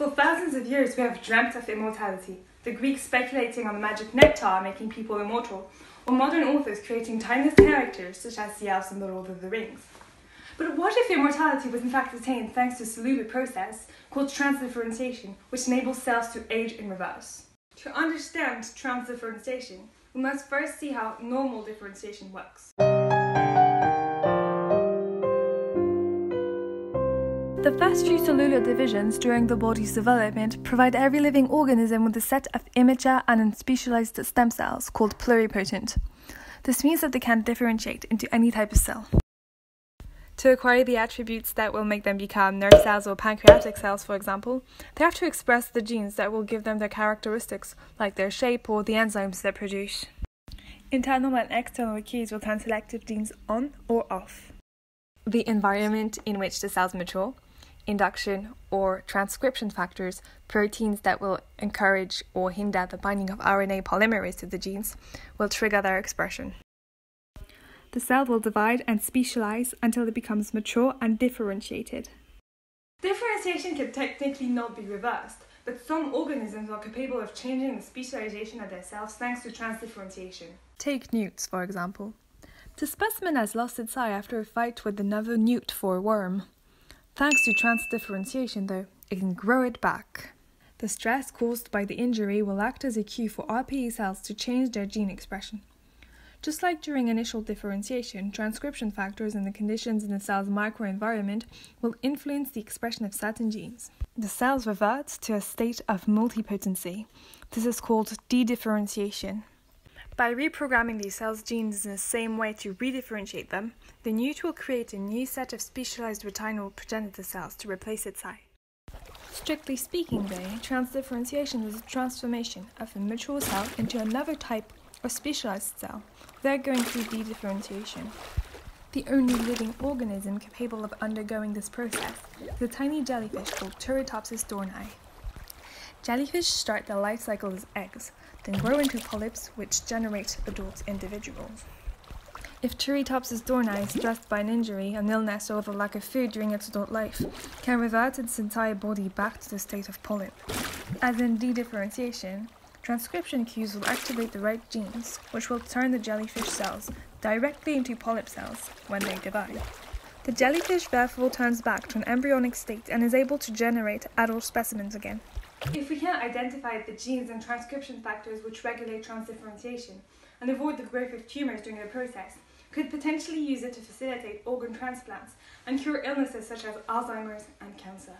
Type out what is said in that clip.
For thousands of years, we have dreamt of immortality, the Greeks speculating on the magic nectar making people immortal, or modern authors creating timeless characters such as the elves in The Lord of the Rings. But what if immortality was in fact attained thanks to a cellular process called transdifferentiation, which enables cells to age in reverse? To understand transdifferentiation, we must first see how normal differentiation works. The first few cellular divisions during the body's development provide every living organism with a set of immature and unspecialized stem cells called pluripotent. This means that they can differentiate into any type of cell. To acquire the attributes that will make them become nerve cells or pancreatic cells, for example, they have to express the genes that will give them their characteristics, like their shape or the enzymes they produce. Internal and external cues will turn selective genes on or off. The environment in which the cells mature, induction, or transcription factors, proteins that will encourage or hinder the binding of RNA polymerase to the genes, will trigger their expression. The cell will divide and specialize until it becomes mature and differentiated. Differentiation can technically not be reversed, but some organisms are capable of changing the specialization of their cells thanks to transdifferentiation. Take newts, for example. The specimen has lost its eye after a fight with another newt for a worm. Thanks to transdifferentiation, though, it can grow it back. The stress caused by the injury will act as a cue for RPE cells to change their gene expression. Just like during initial differentiation, transcription factors and the conditions in the cell's microenvironment will influence the expression of certain genes. The cells revert to a state of multipotency. This is called dedifferentiation. By reprogramming these cells' genes in the same way to redifferentiate them, the newt will create a new set of specialized retinal progenitor cells to replace its eye. Strictly speaking, though, transdifferentiation is a transformation of a mature cell into another type or specialized cell without going through dedifferentiation. The only living organism capable of undergoing this process is a tiny jellyfish called Turritopsis dohrnii. Jellyfish start their life cycle as eggs, then grow into polyps which generate adult individuals. If Turritopsis dohrnii is stressed by an injury, an illness, or the lack of food during its adult life, can revert its entire body back to the state of polyp. As in dedifferentiation, transcription cues will activate the right genes, which will turn the jellyfish cells directly into polyp cells when they divide. The jellyfish therefore turns back to an embryonic state and is able to generate adult specimens again. If we can identify the genes and transcription factors which regulate transdifferentiation and avoid the growth of tumors during the process, could potentially use it to facilitate organ transplants and cure illnesses such as Alzheimer's and cancer.